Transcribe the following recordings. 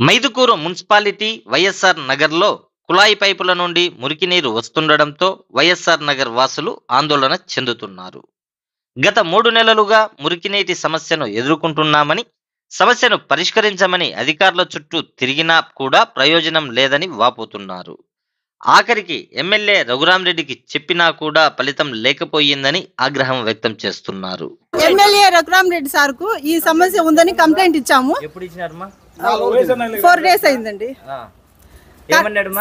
Mydukur municipality YSR నగర్లో కుళాయి పైపుల నుండి మురికి నీరు వస్తుండడంతో వైఎస్ఆర్ నగర్ వాసులు ఆందోళన చెందుతున్నారు. గత మూడు నెలలుగా మురికినీటి సమస్యను ఎదుర్కొంటున్నామని సమస్యను పరిష్కరించమని అధికారుల చుట్టూ తిరిగినా కూడా ప్రయోజనం లేదని వాపోతున్నారు. ఆఖరికి ఎమ్మెల్యే రఘురామరెడ్డికి చెప్పినా కూడా ఫలితం లేకపోయిందని ఆగ్రహం వ్యక్తం చేస్తున్నారు. ఎమ్మెల్యే రఘురామ్ రెడ్డి సార్కు ఈ సమస్య ఉందని కంప్లైంట్ ఇచ్చాము. ఫోర్ డేస్ అయిందండి.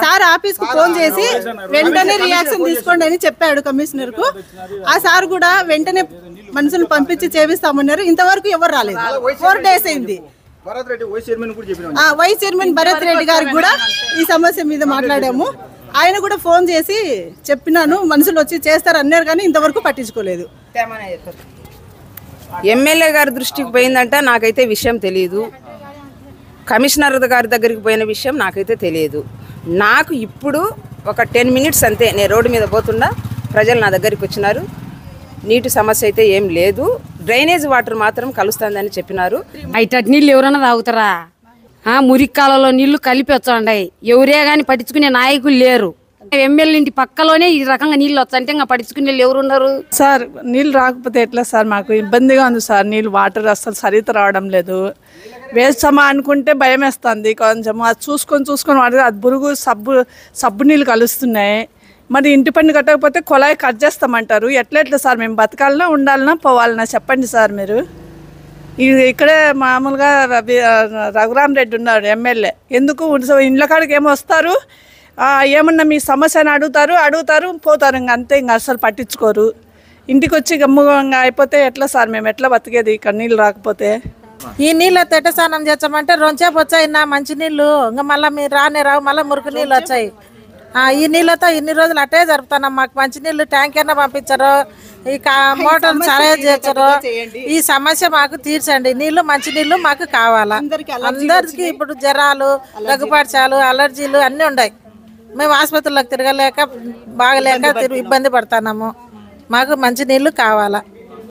సార్ ఆఫీస్కు ఫోన్ చేసి వెంటనే రియాక్షన్ తీసుకోండి అని చెప్పాడు కమిషనర్కు ఆ సార్ కూడా వెంటనే మనుషులు పంపించి చేపిస్తామన్నారు. ఇంతవరకు ఎవరు రాలేదు. ఫోర్ డేస్ అయింది. భరత్ రెడ్డి వైస్ చైర్మన్ కూడా చెప్పినాం ఆ వైస్ చైర్మన్ భరత్ రెడ్డి గారికి కూడా ఈ సమస్య మీద మాట్లాడాము. ఆయన కూడా ఫోన్ చేసి చెప్పినాను మనుషులు వచ్చి చేస్తారు అన్నారు కానీ ఇంతవరకు పట్టించుకోలేదు. ఎమ్మెల్యే గారి దృష్టికి పోయిందంటే నాకైతే విషయం తెలియదు కమిషనర్ గారి దగ్గరికి పోయిన విషయం నాకైతే తెలియదు నాకు ఇప్పుడు ఒక టెన్ మినిట్స్ అంతే నేను రోడ్డు మీద పోతుండా ప్రజలు నా దగ్గరికి వచ్చినారు. నీటి సమస్య అయితే ఏం లేదు. డ్రైనేజ్ వాటర్ మాత్రం కలుస్తుందని చెప్పినారు. అయిటటి నీళ్ళు ఎవరైనా తాగుతారా? ఆ, మురికి నీళ్ళు కలిపి ఎవరే కానీ పట్టించుకునే నాయకులు లేరు. ఎమ్మెల్యే ఇంటి పక్కలోనే ఈ రకంగా నీళ్ళు వచ్చాయంటే ఇంకా పట్టించుకునే వాళ్ళు ఎవరున్నారు సార్ నీళ్ళు రాకపోతే ఎట్లా సార్? మాకు ఇబ్బందిగా ఉంది సార్. నీళ్ళు వాటర్ అసలు సరిత రావడం లేదు. వేస్తామా అనుకుంటే భయం వేస్తుంది కొంచెం. అది చూసుకొని చూసుకొని వాడితే అది బురుగు సబ్బు సబ్బు నీళ్ళు కలుస్తున్నాయి. మరి ఇంటి పన్ను కట్టకపోతే కుళాయి కట్ చేస్తామంటారు. ఎట్లా ఎట్లా సార్? మేము బతకాలనా ఉండాలనా పోవాలనా? చెప్పండి సార్ మీరు. ఇక్కడే మామూలుగా రవి రఘురామ్ రెడ్డి ఉన్నాడు ఎమ్మెల్యే. ఎందుకు? ఇండ్ల కాడికి ఏమో వస్తారు. ఏమన్నా మీ సమస్యను అడుగుతారు అడుగుతారు పోతారు. ఇంక అంతే ఇంక అసలు పట్టించుకోరు. ఇంటికి వచ్చి గమ్ముగా అయిపోతే ఎట్లా సార్? మేము ఎట్లా బతికేది? ఇక్కడ నీళ్ళు రాకపోతే. ఈ నీళ్ళ తెట్ట స్నానం చేస్తామంటే రెండుసేపు వచ్చాయి నా మంచి నీళ్ళు. ఇంకా మళ్ళీ మీరు రానే రావు మళ్ళీ మురికి నీళ్ళు వచ్చాయి. ఈ నీళ్ళతో ఇన్ని రోజులు అట్టే జరుపుతున్నాం. మాకు మంచి నీళ్ళు ట్యాంక్ అయినా పంపించరు. ఈ కా- మోటార్ సరైన చేర్చరు ఈ సమస్య మాకు తీర్చండి. నీళ్ళు మంచి నీళ్ళు మాకు కావాలా? అందరికి ఇప్పుడు జ్వరాలు దగ్గుపాడ్చాలు అలర్జీలు అన్నీ ఉన్నాయి. మేము ఆసుపత్రులకు తిరగలేక బాగలేక ఇబ్బంది పడుతున్నాము. మాకు మంచి నీళ్ళు కావాలా?